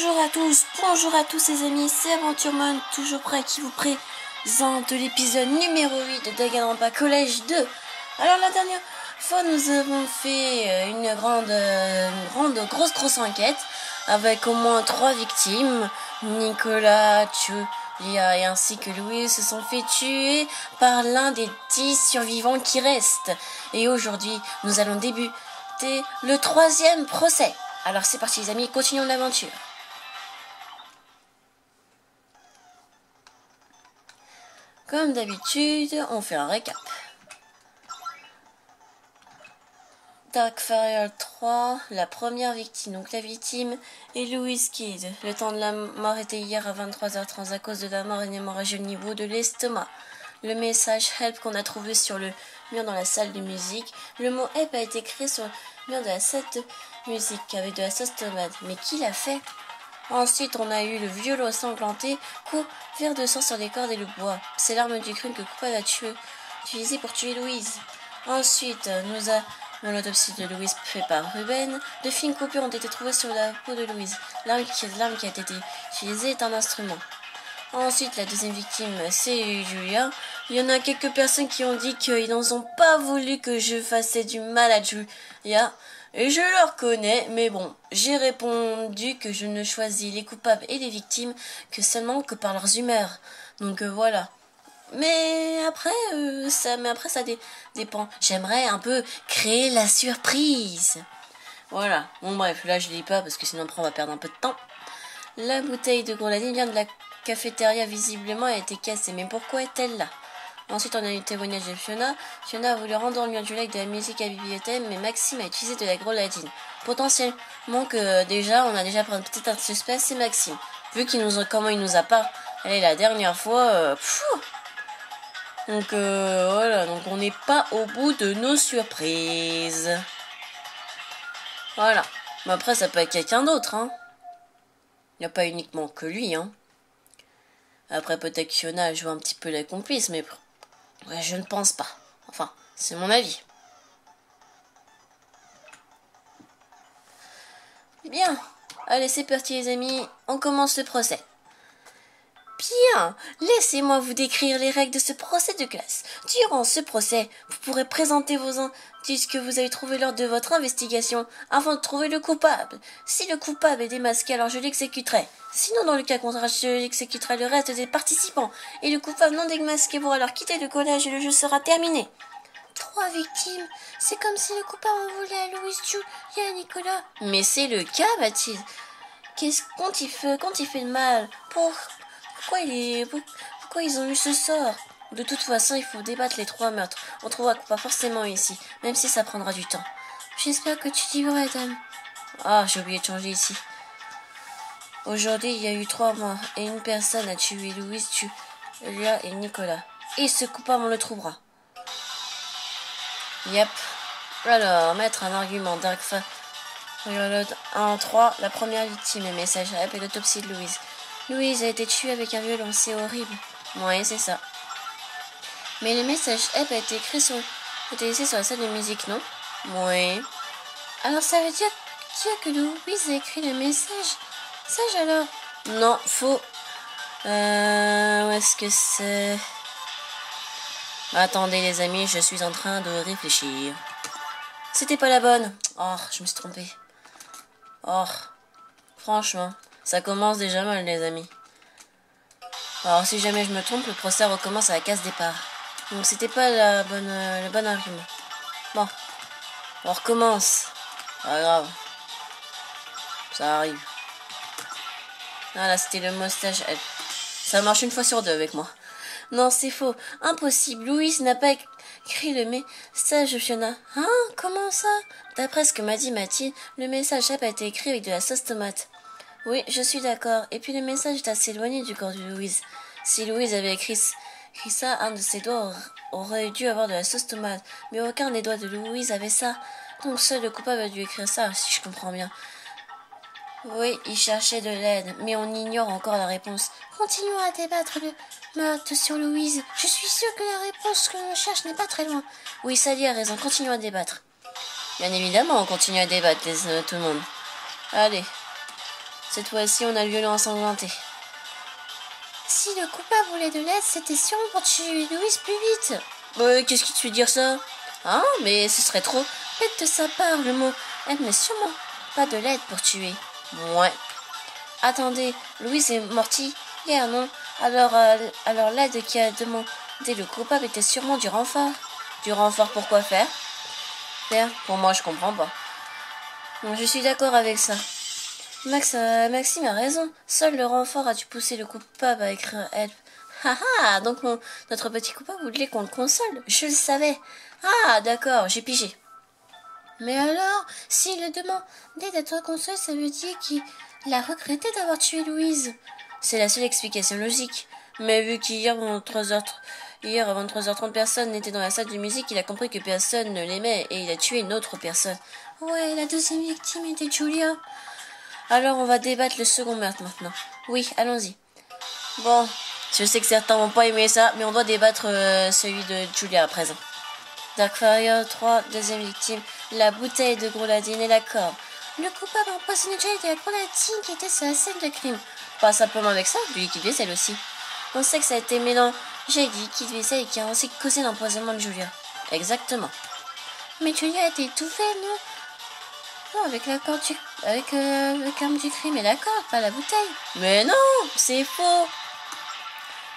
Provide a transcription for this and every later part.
Bonjour à tous, bonjour à tous les amis, c'est Aventureman, toujours prêt qui vous présente l'épisode numéro 8 de Danganronpa Collège 2. Alors la dernière fois nous avons fait euh, une grande, euh, une grande grosse grosse enquête avec au moins trois victimes, Nicolas, Julia et ainsi que Louis se sont fait tuer par l'un des dix survivants qui restent. Et aujourd'hui nous allons débuter le troisième procès. Alors c'est parti les amis, continuons l'aventure. Comme d'habitude, on fait un récap. Dark Farrier 3, la première victime, donc la victime est Louise Kidd. Le temps de la mort était hier à 23h30 à cause de la mort et hémorragie au niveau de l'estomac. Le message help qu'on a trouvé sur le mur dans la salle de musique. Le mot help a été créé sur le mur de la salle de musique avec de la sauce tomate. Mais qui l'a fait? Ensuite, on a eu le violon sanglanté, couvert de sang sur les cordes et le bois. C'est l'arme du crime que Coupal a tué, utilisée pour tuer Louise. Ensuite, nous avons l'autopsie de Louise fait par Ruben. De fines coupures ont été trouvées sur la peau de Louise. L'arme qui, qui a été utilisée est un instrument. Ensuite, la deuxième victime, c'est Julia. Il y en a quelques personnes qui ont dit qu'ils n'ont pas voulu que je fasse du mal à Julia. Et je le reconnais, mais bon, j'ai répondu que je ne choisis les coupables et les victimes que seulement que par leurs humeurs. Donc euh, voilà. Mais après, euh, ça, mais après ça dépend. J'aimerais un peu créer la surprise. Voilà. Bon bref, là je lis pas parce que sinon après on va perdre un peu de temps. La bouteille de grenadine vient de la cafétéria visiblement a été cassée. Mais pourquoi est-elle là? Ensuite, on a eu le témoignage de Fiona. Fiona a voulu rendormir du lac de la musique à bibliothèque, mais Maxime a utilisé de la greladine. Potentiellement que déjà, on a déjà pris un petit suspect, c'est Maxime. Vu qu'il nous a, comment il nous a pas allez, la dernière fois, euh, donc euh, voilà, donc on n'est pas au bout de nos surprises. Voilà. Mais après, ça peut être quelqu'un d'autre, hein. Il n'y a pas uniquement que lui, hein. Après, peut-être que Fiona joue un petit peu la complice, mais Je ne pense pas. Enfin, c'est mon avis. Bien. Allez, c'est parti les amis. On commence le procès. Bien, laissez-moi vous décrire les règles de ce procès de classe. Durant ce procès, vous pourrez présenter vos indices que vous avez trouvés lors de votre investigation afin de trouver le coupable. Si le coupable est démasqué, alors je l'exécuterai. Sinon, dans le cas contraire, je l'exécuterai le reste des participants. Et le coupable non démasqué pourra alors quitter le collège et le jeu sera terminé. Trois victimes. C'est comme si le coupable voulait à Louis et à Nicolas. Mais c'est le cas, Mathilde. Qu'est-ce quand il fait, quand il fait le mal? Pour pourquoi, il Pourquoi ils ont eu ce sort? De toute façon, il faut débattre les trois meurtres. On trouvera pas forcément ici, même si ça prendra du temps. J'espère que tu dis vrai, dame. Ah, j'ai oublié de changer ici. Aujourd'hui, il y a eu trois morts et une personne a tué Louise, Julia et Nicolas. Et ce coupable, on le trouvera. Yep. Alors, mettre un argument Reload 1 3, la première victime, et message et l'autopsie de Louise. Louise a été tuée avec un violon, c'est horrible. Ouais, c'est ça. Mais le message F a été écrit sur, utilisé sur la salle de musique, non? Ouais. Alors ça veut dire, que Louise a écrit le message Sage alors? Non, faux. Euh, où est-ce que c'est? Attendez les amis, je suis en train de réfléchir. C'était pas la bonne. Oh, je me suis trompée. Oh, franchement. Ça commence déjà mal, les amis. Alors, si jamais je me trompe, le procès recommence à la case départ. Donc, c'était pas la bonne, le bon argument. Bon, on recommence. Pas grave. Ça arrive. Ah là, c'était le moustache. Ça marche une fois sur deux avec moi. Non, c'est faux. Impossible. Louise n'a pas écrit le message Fiona. Hein? Comment ça? D'après ce que m'a dit Mathilde, le message a été écrit avec de la sauce tomate. Oui, je suis d'accord. Et puis le message est assez éloigné du corps de Louise. Si Louise avait écrit, ça, un de ses doigts aurait dû avoir de la sauce tomate. Mais aucun des doigts de Louise avait ça. Donc seul le coupable a dû écrire ça, si je comprends bien. Oui, il cherchait de l'aide, mais on ignore encore la réponse. Continuons à débattre le meurtre sur Louise. Je suis sûre que la réponse que l'on cherche n'est pas très loin. Oui, Sally a raison, continuons à débattre. Bien évidemment, on continue à débattre, euh, tout le monde. Allez, Cette fois-ci, on a le violon ensanglanté. Si le coupable voulait de l'aide, c'était sûrement pour tuer Louise plus vite. Ouais, qu'est-ce qui te fait dire ça? Hein? Mais ce serait trop bête de sa part, le mot aide, mais sûrement pas de l'aide pour tuer. Ouais. Attendez, Louise est mortie hier, non? Alors, euh, alors l'aide qui a demandé le coupable était sûrement du renfort. Du renfort pour quoi faire? Faire Pour moi, je comprends pas. je suis d'accord avec ça. Max, euh, Maxime a raison. Seul le renfort a dû pousser le coupable à écrire help. Ah ah Donc notre petit coupable voulait qu'on le console. Je le savais. Ah d'accord, j'ai pigé. Mais alors, s'il le demandait d'être consolé, ça veut dire qu'il a regretté d'avoir tué Louise. C'est la seule explication logique. Mais vu qu'hier, hier à 23h30, personne n'était dans la salle de musique, il a compris que personne ne l'aimait et il a tué une autre personne. Ouais, la deuxième victime était Julia. Alors on va débattre le second meurtre maintenant. Oui, allons-y. Bon, je sais que certains vont pas aimer ça, mais on doit débattre euh, celui de Julia à présent. Darkfire 3, deuxième victime, la bouteille de grenadine et la corde. Le coupable empoisonné Julia était la grenadine qui était sur la scène de crime. Pas simplement avec ça, du liquide vaisselle aussi. On sait que ça a été mélangé du liquide vaisselle et qui a aussi causé l'empoisonnement de Julia. Exactement. Mais Julia a été étouffée, non? Non, avec la corde du... avec euh, l'arme du crime et la corde, pas la bouteille. Mais non, c'est faux.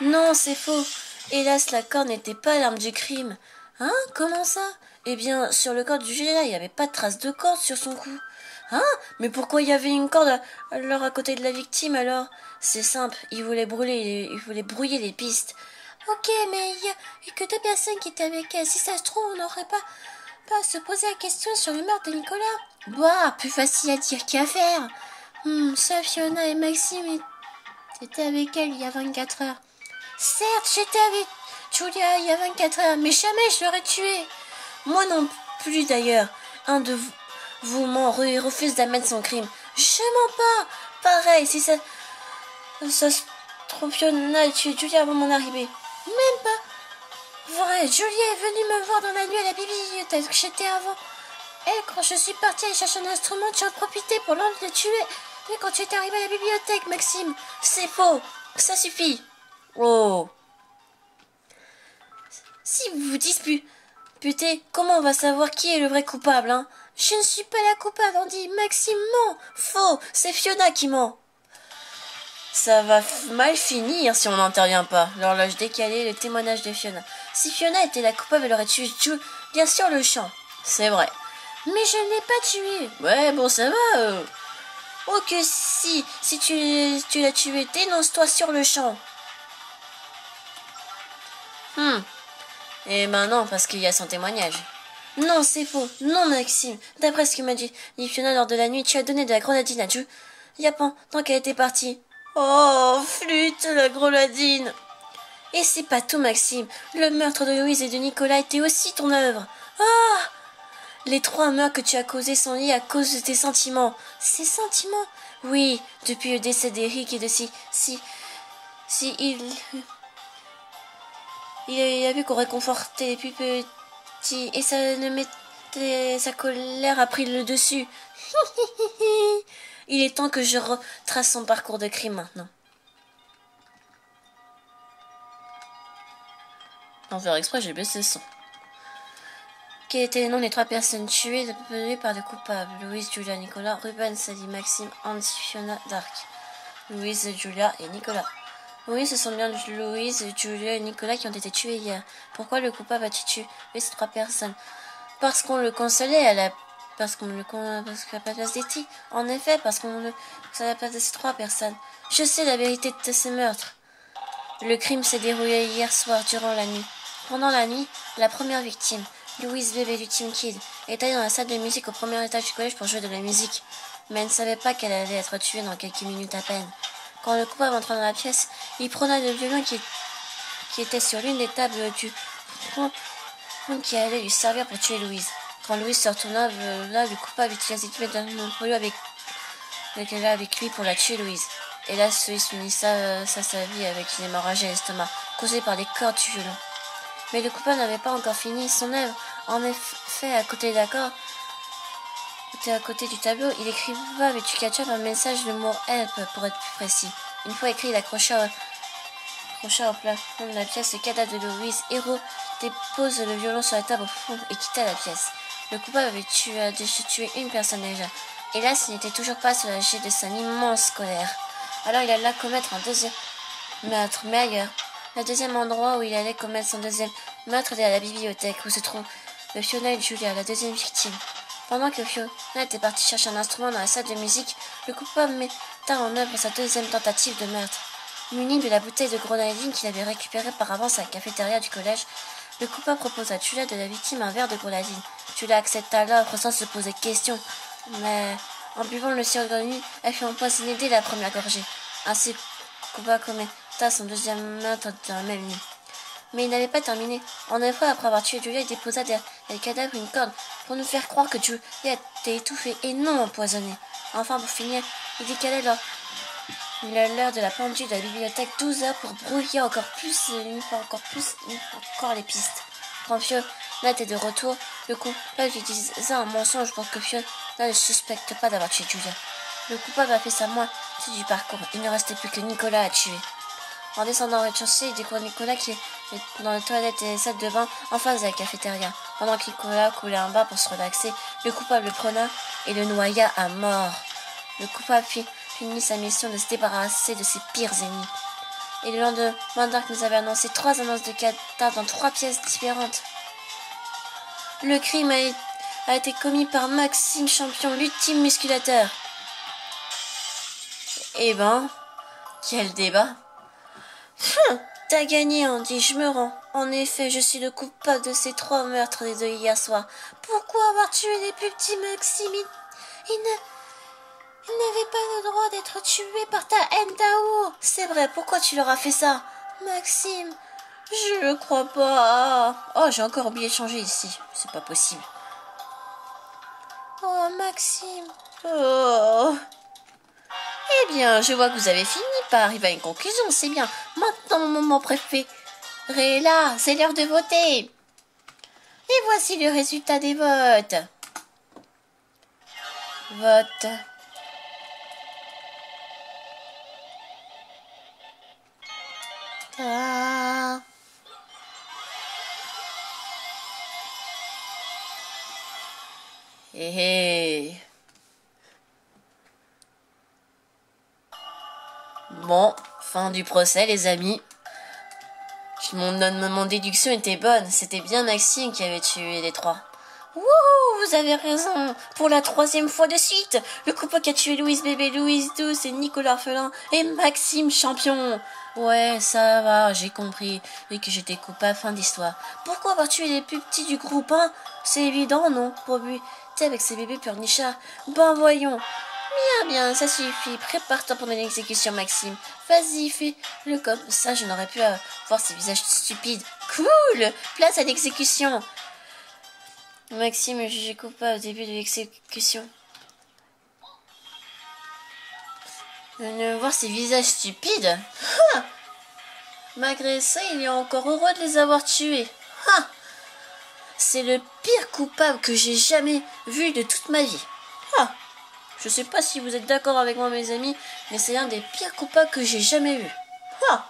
Non, c'est faux. Hélas, la corde n'était pas l'arme du crime. Hein Comment ça? Eh bien, sur le corps du Julia, il n'y avait pas de trace de corde sur son cou. Hein? Mais pourquoi il y avait une corde alors à côté de la victime alors? C'est simple, il voulait brûler, il voulait brouiller les pistes. Ok, mais il n'y a que deux personnes qui étaient avec elle. Si ça se trouve, on n'aurait pas, se poser la question sur le meurtre de Nicolas. Bah, plus facile à dire qu'à faire. Hmm, ça, Fiona et Maxime étaient avec elle il y a 24 heures. Certes, j'étais avec Julia il y a 24 heures, mais jamais je l'aurais tué. Moi non plus d'ailleurs. Un de vous, vous ment et refuse d'admettre son crime. Je mens pas. Pareil, si ça, ça se trouve, Fiona a tué Julia avant mon arrivée. Même pas. Vrai, Julia est venue me voir dans la nuit à la bibliothèque. J'étais avant. Et quand je suis partie aller chercher un instrument, tu as profité pour l'enlever de tuer. Et quand tu es arrivé à la bibliothèque, Maxime. C'est faux. Ça suffit. Oh. Si vous vous disputez, comment on va savoir qui est le vrai coupable, hein? Je ne suis pas la coupable, on dit Maxime ment. Faux. C'est Fiona qui ment. Ça va mal finir si on n'intervient pas. L'horloge décalée, le témoignage de Fiona. Si Fiona était la coupable, elle aurait tué Jules, bien sûr le champ. C'est vrai. Mais je ne l'ai pas tué. Ouais, bon, ça va. Euh. Oh, que si. Si tu, l'as tué, dénonce-toi sur le champ. Hmm. Et maintenant, parce qu'il y a son témoignage. Non, c'est faux. Non, Maxime. D'après ce que m'a dit Fiona lors de la nuit, tu as donné de la grenadine à Ju. Yapan, tant qu'elle était partie. Oh, flûte, la grenadine. Et c'est pas tout, Maxime. Le meurtre de Louise et de Nicolas était aussi ton œuvre. Ah les trois meurtres que tu as causés sont liés à cause de tes sentiments. Ces sentiments? Oui, depuis le décès d'Eric et de si. Si. Si il. Il a vu qu'on réconfortait les plus petits et ça ne mettait. Sa colère a pris le dessus. il est temps que je retrace son parcours de crime maintenant. Sans faire exprès, j'ai baissé le son. Quels étaient les noms des trois personnes tuées par le coupable Louise, Julia, Nicolas, Ruben, Sally, Maxime, Andy, Fiona, Dark. Louise, Julia et Nicolas. Oui, ce sont bien Louise, Julia et Nicolas qui ont été tués hier. Pourquoi le coupable a-t-il tué ces trois personnes? Parce qu'on le consolait à la parce qu'on le parce qu'à la place d'Etty. En effet, parce qu'on le à la place de ces trois personnes. Je sais la vérité de ces meurtres. Le crime s'est déroulé hier soir durant la nuit. Pendant la nuit, la première victime, Louise Bébé du Team Kid allée dans la salle de musique au premier étage du collège pour jouer de la musique, mais elle ne savait pas qu'elle allait être tuée dans quelques minutes à peine. Quand le coupable entra dans la pièce, il prena le violon qui, qui était sur l'une des tables du qui allait lui servir pour tuer Louise. Quand Louise se retourna, là, le coupable utilisa d'un avec, avec, avec lui pour la tuer Louise. Là, celui finit sa, sa, vie avec une hémorragie à l'estomac, causée par les cordes du violon. Mais le coupable n'avait pas encore fini son œuvre. En effet, à côté d'accord, à côté du tableau. Il écrivait avec du ketchup un message de mot help pour être plus précis. Une fois écrit, il accrocha, accrocha au plafond de la pièce le cadavre de Louise. Héros dépose le violon sur la table au fond et quitta la pièce. Le coupable avait tué, une personne déjà. Hélas, il n'était toujours pas soulagé de son immense colère. Alors il alla commettre un deuxième meurtre, mais ailleurs. Le deuxième endroit où il allait commettre son deuxième meurtre était à la bibliothèque, où se trouve le Fiona et Julia, la deuxième victime. Pendant que Fiona était partie chercher un instrument dans la salle de musique, le coupable metta en œuvre sa deuxième tentative de meurtre. Muni de la bouteille de grenadine qu'il avait récupérée par avance à la cafétéria du collège, le coupable proposa à Julia de la victime un verre de grenadine. Julia accepta l'offre sans se poser de questions, mais en buvant le sirop de grenadine, elle fut empoisonnée dès la première gorgée. Ainsi, coupable commetta son deuxième meurtre dans la même nuit. Mais il n'avait pas terminé. En effet, après avoir tué Julia, il déposa derrière le cadavre une corde pour nous faire croire que Julia était étouffée et non empoisonnée. Enfin, pour finir, il décalait l'heure l'heure de la pendule de la bibliothèque 12 heures pour brouiller encore plus, encore plus, encore les pistes. Quand Fiona était de retour, le coupable disait un mensonge pour que Fiona ne suspecte pas d'avoir tué Julia. Le coupable a fait sa moitié du parcours. Il ne restait plus que Nicolas à tuer. En descendant au rez-de-chaussée, il découvre Nicolas qui est dans les toilettes et les salles de bain en face de la cafétéria. Pendant que Nicolas coulait en bas pour se relaxer, le coupable le prena et le noya à mort. Le coupable fit, sa mission de se débarrasser de ses pires ennemis. Et le lendemain, Dark nous avait annoncé trois annonces de cadavres dans trois pièces différentes. Le crime a, été commis par Maxime Champion, l'ultime musculateur. Eh ben, quel débat Hum, T'as gagné, Andy, je me rends. En effet, je suis le coupable de ces trois meurtres de hier soir. Pourquoi avoir tué les plus petits Maxime? Il, ne... n'avait pas le droit d'être tué par ta haine d'amour. C'est vrai, pourquoi tu leur as fait ça? Maxime, je le crois pas. Oh, j'ai encore oublié de changer ici. C'est pas possible. Oh, Maxime. Oh. Eh bien, je vois que vous avez fini par arriver à une conclusion, c'est bien. Maintenant, mon moment préféré là, c'est l'heure de voter. Et voici le résultat des votes. Vote. Bon, fin du procès, les amis. Mon, mon déduction était bonne. C'était bien Maxime qui avait tué les trois. Wouhou, vous avez raison. Pour la troisième fois de suite, le coupable qui a tué Louise Bébé, Louise Douce et Nicolas Orphelin et Maxime Champion. Ouais, ça va, j'ai compris. Et que j'étais coupable, fin d'histoire. Pourquoi avoir tué les plus petits du groupe, hein? C'est évident, non? Pour lui, t'es avec ses bébés pleurnichards. Ben voyons. Bien, bien, ça suffit. Prépare-toi pour l'exécution, Maxime. Vas-y, fais-le comme ça, je n'aurais pu voir ces visages stupides. Cool Place à l'exécution Maxime est jugé coupable au début de l'exécution. Ne voir ces visages stupides Malgré ça, il est encore heureux de les avoir tués. C'est le pire coupable que j'ai jamais vu de toute ma vie. Je sais pas si vous êtes d'accord avec moi, mes amis, mais c'est l'un des pires coupables que j'ai jamais. Ah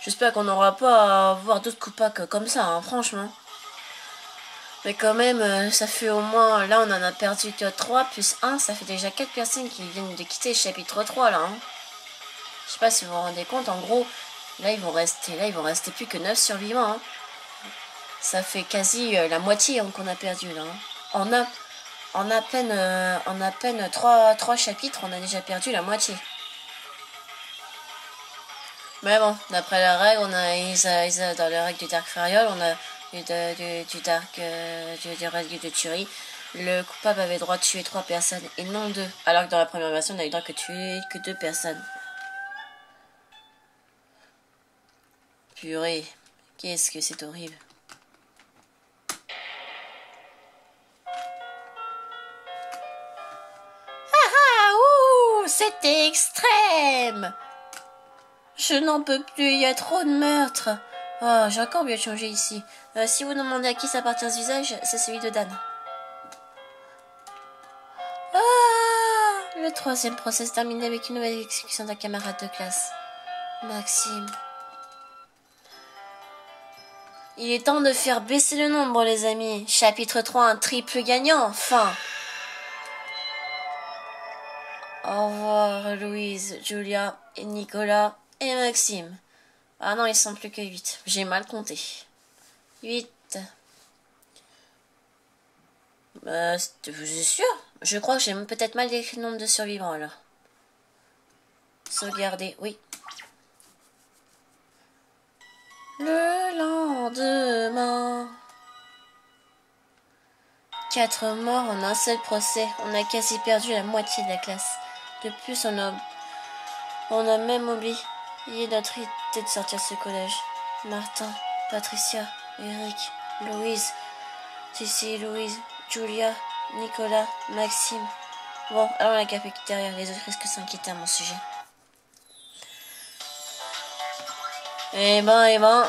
J'espère qu'on n'aura pas à voir d'autres coupables comme ça, hein, franchement. Mais quand même, euh, ça fait au moins... Là, on en a perdu que 3 plus 1. Ça fait déjà 4 personnes qui viennent de quitter le chapitre 3, là. Hein. Je sais pas si vous vous rendez compte. En gros, là, ils vont rester, là, ils vont rester plus que 9 survivants. Hein. Ça fait quasi euh, la moitié qu'on a perdu, là. En un en à peine, euh, en à peine trois, trois chapitres, on a déjà perdu la moitié. Mais bon, d'après la règle, on a, dans la règle du Dark Fariol, on a du, Dark, euh, du, de tuerie. Le coupable avait droit de tuer trois personnes et non deux. Alors que dans la première version, on avait droit que tuer que deux personnes. Purée, qu'est-ce que c'est horrible. c'était extrême. Je n'en peux plus, il y a trop de meurtres. Oh, j'ai encore mieux changé ici. Euh, si vous demandez à qui ça appartient ce visage, c'est celui de Dan. Ah Le troisième procès se termine avec une nouvelle exécution d'un camarade de classe. Maxime. Il est temps de faire baisser le nombre, les amis. Chapitre 3, un triple gagnant, enfin. Au revoir, Louise, Julia, et Nicolas et Maxime. Ah non, ils sont plus que 8. J'ai mal compté. 8. Bah, vous êtes sûr Je crois que j'ai peut-être mal écrit le nombre de survivants alors. Sauvegarder, oui. Le lendemain. Quatre morts en un seul procès. On a quasi perdu la moitié de la classe. De plus, on a, on a même oublié notre de sortir ce collège. Martin, Patricia, Eric, Louise, Cécile, Louise, Julia, Nicolas, Maxime. Bon, alors la cafétéria, les autres risquent de s'inquiéter à mon sujet? Eh ben, eh ben,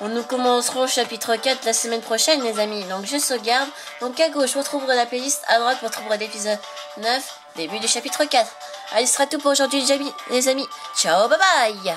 on nous commencerons au chapitre 4 la semaine prochaine, les amis. Donc, je sauvegarde. Donc, à gauche, vous retrouverez la playlist. À droite, vous retrouverez l'épisode 9, début du chapitre 4. Allez, ce sera tout pour aujourd'hui, les amis. Ciao, bye bye